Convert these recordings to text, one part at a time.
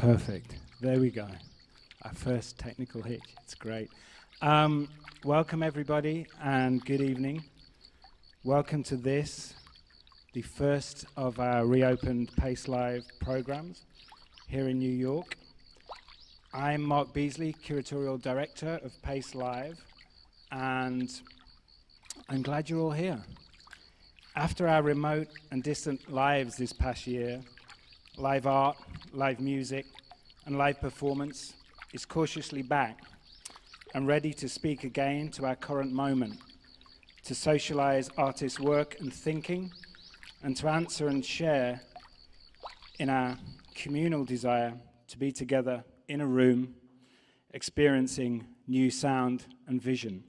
Perfect. There we go. Our first technical hitch. It's great. Um, welcome, everybody, and good evening. Welcome to this, the first of our reopened Pace Live programs here in New York. I'm Mark Beasley, Curatorial Director of Pace Live, and I'm glad you're all here. After our remote and distant lives this past year, live art, live music, and live performance is cautiously back and ready to speak again to our current moment, to socialize artists' work and thinking, and to answer and share in our communal desire to be together in a room, experiencing new sound and vision.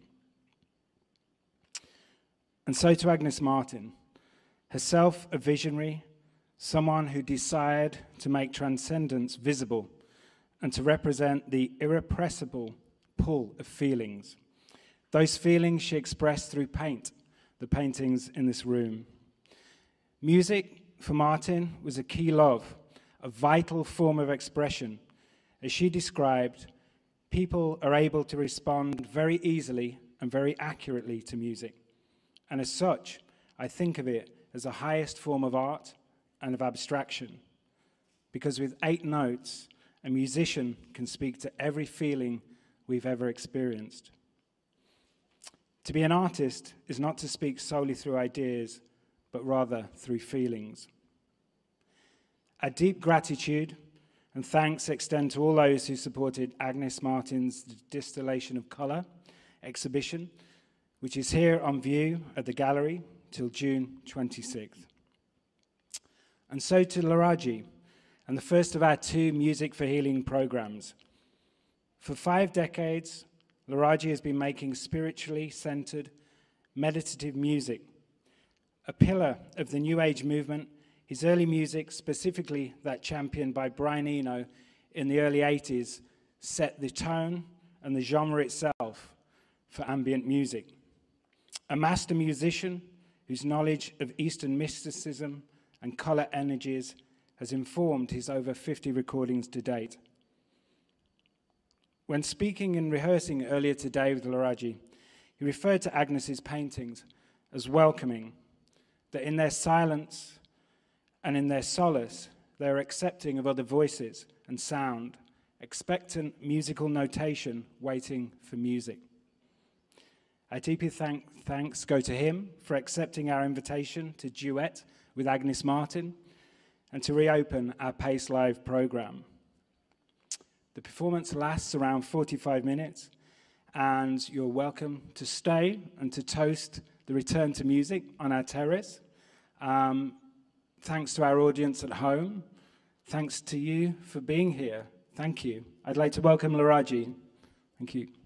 And so to Agnes Martin, herself a visionary, someone who desired to make transcendence visible and to represent the irrepressible pull of feelings. Those feelings she expressed through paint, the paintings in this room. Music for Martin was a key love, a vital form of expression. As she described, people are able to respond very easily and very accurately to music. And as such, I think of it as the highest form of art and of abstraction. Because with eight notes, a musician can speak to every feeling we've ever experienced. To be an artist is not to speak solely through ideas, but rather through feelings. A deep gratitude and thanks extend to all those who supported Agnes Martin's Distillation of Colour exhibition, which is here on view at the gallery till June 26th. And so to Laraaji, and the first of our two Music for Healing programs. For five decades, Laraaji has been making spiritually centered, meditative music. A pillar of the New Age movement, his early music, specifically that championed by Brian Eno in the early 80s, set the tone and the genre itself for ambient music. A master musician whose knowledge of Eastern mysticism and color energies has informed his over 50 recordings to date. When speaking and rehearsing earlier today with Laraaji, he referred to Agnes's paintings as welcoming, that in their silence and in their solace, they are accepting of other voices and sound, expectant musical notation waiting for music. Our deeply thank, thanks go to him for accepting our invitation to duet with Agnes Martin and to reopen our Pace Live program. The performance lasts around 45 minutes, and you're welcome to stay and to toast the return to music on our terrace. Um, thanks to our audience at home. Thanks to you for being here. Thank you. I'd like to welcome Laraaji. Thank you.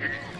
Thank you.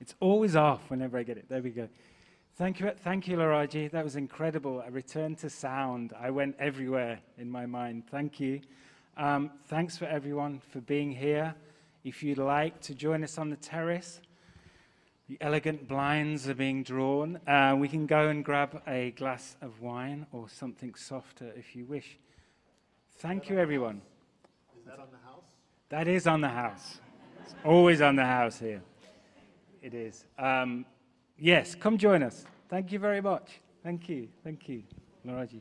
It's always off whenever I get it. There we go. Thank you, thank you, Laraaji. That was incredible. A return to sound. I went everywhere in my mind. Thank you. Um, thanks for everyone for being here. If you'd like to join us on the terrace, the elegant blinds are being drawn. Uh, we can go and grab a glass of wine or something softer if you wish. Thank you, everyone. Is that on the house? That is on the house. It's always on the house here. It is. Um, yes, come join us. Thank you very much. Thank you. Thank you, Laraaji.